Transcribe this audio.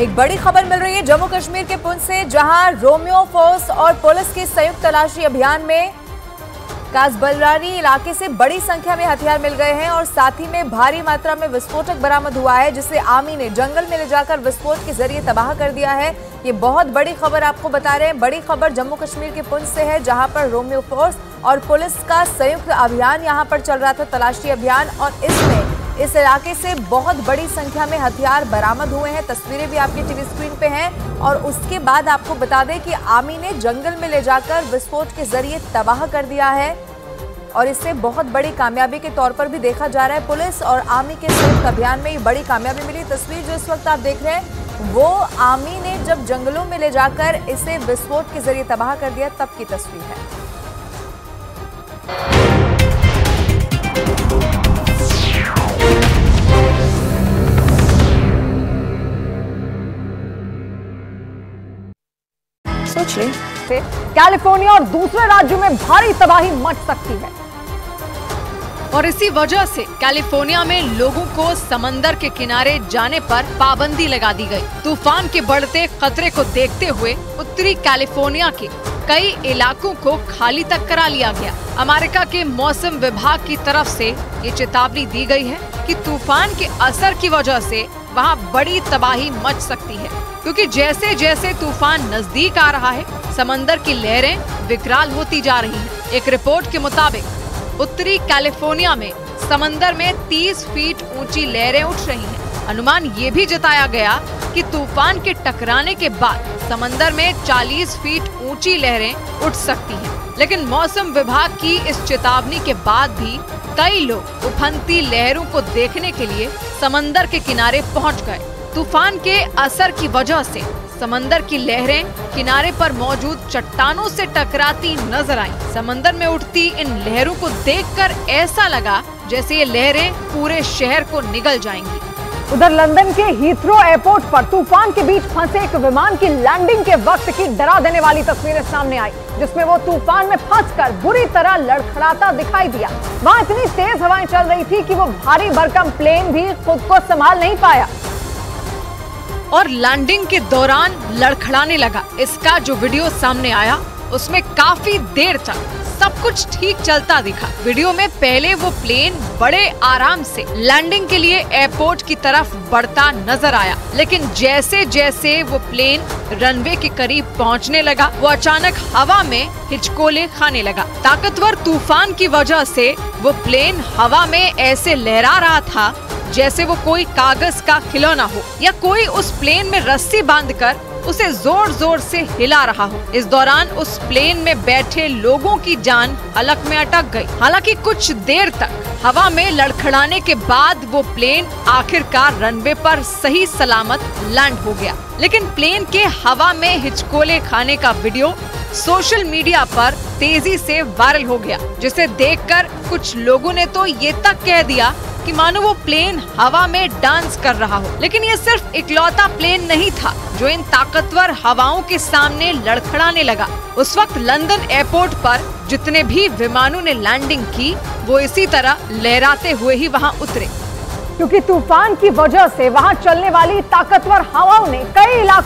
एक बड़ी खबर मिल रही है जम्मू कश्मीर के पुंछ से, जहाँ रोमियो फोर्स और पुलिस के संयुक्त तलाशी अभियान में कासबलरानी इलाके से बड़ी संख्या में हथियार मिल गए हैं और साथ ही में भारी मात्रा में विस्फोटक बरामद हुआ है जिसे आर्मी ने जंगल में ले जाकर विस्फोट के ज़रिए तबाह कर दिया है। ये बहुत बड़ी खबर आपको बता रहे हैं। बड़ी खबर जम्मू कश्मीर के पुंछ से है, जहाँ पर रोमियो फोर्स और पुलिस का संयुक्त अभियान यहाँ पर चल रहा था, तलाशी अभियान, और इसमें इस इलाके से बहुत बड़ी संख्या में हथियार बरामद हुए हैं। तस्वीरें भी आपकी टीवी स्क्रीन पे हैं और उसके बाद आपको बता दें कि आमी ने जंगल में ले जाकर विस्फोट के ज़रिए तबाह कर दिया है और इससे बहुत बड़ी कामयाबी के तौर पर भी देखा जा रहा है पुलिस और आर्मी के संयुक्त अभियान में ये बड़ी कामयाबी मिली। तस्वीर जो इस वक्त आप देख रहे हैं, वो आर्मी ने जब जंगलों में ले जाकर इसे विस्फोट के ज़रिए तबाह कर दिया, तब की तस्वीर है। सोच से कैलिफ़ोर्निया और दूसरे राज्यों में भारी तबाही मच सकती है। और इसी वजह से कैलिफ़ोर्निया में लोगों को समंदर के किनारे जाने पर पाबंदी लगा दी गई। तूफ़ान के बढ़ते खतरे को देखते हुए उत्तरी कैलिफ़ोर्निया के कई इलाकों को खाली तक करा लिया गया। अमेरिका के मौसम विभाग की तरफ़ से ये चेतावनी दी गई है कि तूफ़ान के असर की वजह से वहाँ बड़ी तबाही मच सकती है, क्योंकि जैसे जैसे तूफ़ान नज़दीक आ रहा है, समंदर की लहरें विकराल होती जा रही हैं। एक रिपोर्ट के मुताबिक, उत्तरी कैलिफ़ोर्निया में समंदर में 30 फीट ऊँची लहरें उठ रही हैं। अनुमान ये भी जताया गया कि तूफ़ान के टकराने के बाद समंदर में 40 फीट ऊँची लहरें उठ सकती हैं। लेकिन मौसम विभाग की इस चेतावनी के बाद भी कई लोग उफनती लहरों को देखने के लिए समंदर के किनारे पहुँच गए। तूफ़ान के असर की वजह से समंदर की लहरें किनारे पर मौजूद चट्टानों से टकराती नज़र आई। समंदर में उठती इन लहरों को देखकर ऐसा लगा जैसे ये लहरें पूरे शहर को निगल जाएँगी। उधर लंदन के हीथ्रो एयरपोर्ट पर तूफ़ान के बीच फंसे एक विमान की लैंडिंग के वक्त की डरा देने वाली तस्वीरें सामने आई, जिसमें वो तूफ़ान में फंसकर बुरी तरह लड़खड़ाता दिखाई दिया। वहाँ इतनी तेज हवाएँ चल रही थी कि वो भारी भरकम प्लेन भी खुद को संभाल नहीं पाया। और लैंडिंग के दौरान लड़खड़ाने लगा। इसका जो वीडियो सामने आया उसमें काफ़ी देर तक सब कुछ ठीक चलता दिखा। वीडियो में पहले वो प्लेन बड़े आराम से लैंडिंग के लिए एयरपोर्ट की तरफ़ बढ़ता नज़र आया। लेकिन जैसे जैसे वो प्लेन रनवे के करीब पहुँचने लगा, वो अचानक हवा में हिचकोले खाने लगा। ताकतवर तूफ़ान की वजह से वो प्लेन हवा में ऐसे लहरा रहा था जैसे वो कोई कागज़ का खिलौना हो, या कोई उस प्लेन में रस्सी बांधकर उसे ज़ोर ज़ोर से हिला रहा हो। इस दौरान उस प्लेन में बैठे लोगों की जान हलक में अटक गई। हालाँकि कुछ देर तक हवा में लड़खड़ाने के बाद वो प्लेन आखिरकार रनवे पर सही सलामत लैंड हो गया। लेकिन प्लेन के हवा में हिचकोले खाने का वीडियो सोशल मीडिया पर तेज़ी से वायरल हो गया, जिसे देखकर कुछ लोगों ने तो ये तक कह दिया कि मानो वो प्लेन हवा में डांस कर रहा हो। लेकिन ये सिर्फ़ इकलौता प्लेन नहीं था, जो इन ताकतवर हवाओं के सामने लड़खड़ाने लगा। उस वक्त लंदन एयरपोर्ट पर जितने भी विमानों ने लैंडिंग की, वो इसी तरह लहराते हुए ही वहाँ उतरे। क्योंकि तूफ़ान की वजह से वहाँ चलने वाली ताकतवर हवाओं ने कई इलाकों